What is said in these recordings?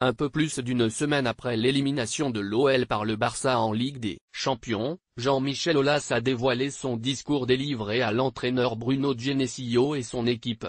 un peu plus d'une semaine après l'élimination de l'OL par le Barça en Ligue des Champions, Jean-Michel Aulas a dévoilé son discours délivré à l'entraîneur Bruno Genesio et son équipe.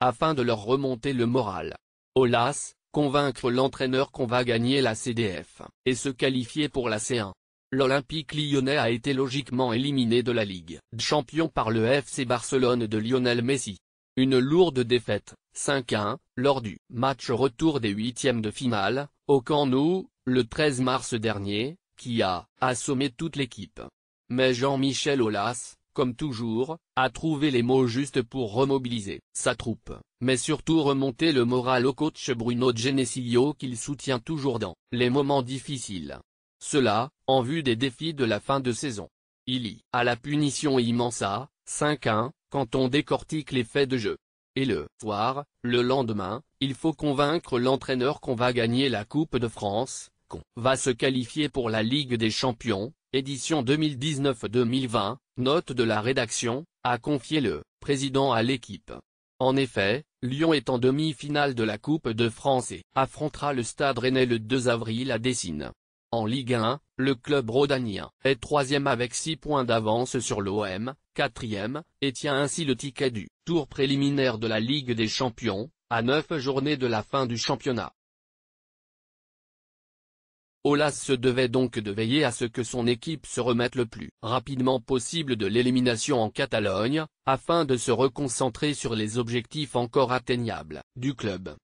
Afin de leur remonter le moral. Aulas, convaincre l'entraîneur qu'on va gagner la CDF, et se qualifier pour la C1. L'Olympique lyonnais a été logiquement éliminé de la Ligue champion par le FC Barcelone de Lionel Messi. Une lourde défaite, 5-1, lors du match retour des huitièmes de finale, au Camp Nou, le 13 mars dernier, qui a assommé toute l'équipe. Mais Jean-Michel Aulas, comme toujours, a trouvé les mots justes pour remobiliser sa troupe, mais surtout remonter le moral au coach Bruno Genesio qu'il soutient toujours dans les moments difficiles. Cela, en vue des défis de la fin de saison. Il y a la punition immensa, 5-1, quand on décortique les faits de jeu. Et le soir, le lendemain, il faut convaincre l'entraîneur qu'on va gagner la Coupe de France, qu'on va se qualifier pour la Ligue des Champions, édition 2019-2020, note de la rédaction, a confié le président à l'équipe. En effet, Lyon est en demi-finale de la Coupe de France et affrontera le Stade Rennais le 2 avril à Dessine. En Ligue 1, le club rhodanien est troisième avec 6 points d'avance sur l'OM, quatrième, et tient ainsi le ticket du tour préliminaire de la Ligue des Champions, à 9 journées de la fin du championnat. Olas se devait donc de veiller à ce que son équipe se remette le plus rapidement possible de l'élimination en Catalogne, afin de se reconcentrer sur les objectifs encore atteignables du club.